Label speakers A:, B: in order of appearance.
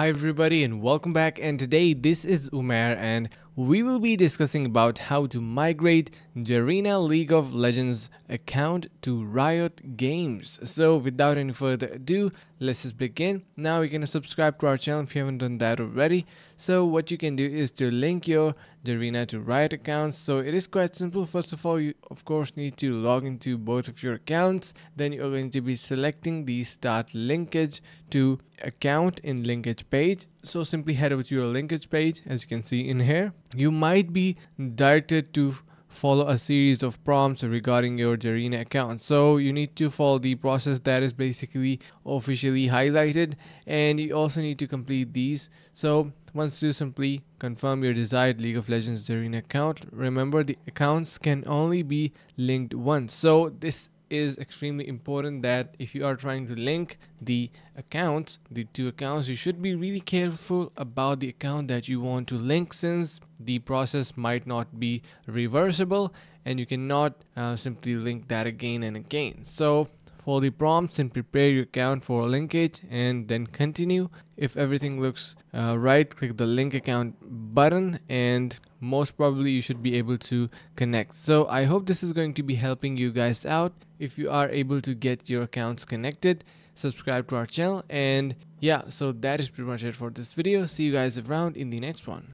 A: Hi everybody and welcome back. And today this is Umair and we will be discussing about how to migrate Garena League of Legends account to Riot Games. So without any further ado, let's just begin. Now you can subscribe to our channel if you haven't done that already. So what you can do is to link your Garena to Riot accounts. So it is quite simple. First of all, you of course need to log into both of your accounts. Then you're going to be selecting the start linkage to account in linkage page. So simply head over to your linkage page as you can see in here you might be directed to follow a series of prompts regarding your Garena account. So you need to follow the process that is basically officially highlighted and you also need to complete these. So once you simply confirm your desired League of Legends Garena account, remember the accounts can only be linked once. So this is extremely important that if you are trying to link the accounts the two accounts you should be really careful about the account that you want to link since the process might not be reversible and you cannot uh, simply link that again and again. So for the prompts and prepare your account for linkage and then continue. If everything looks uh, right click the link account button and most probably you should be able to connect. So i hope this is going to be helping you guys out. If you are able to get your accounts connected subscribe to our channel. And yeah so that is pretty much it for this video. See you guys around in the next one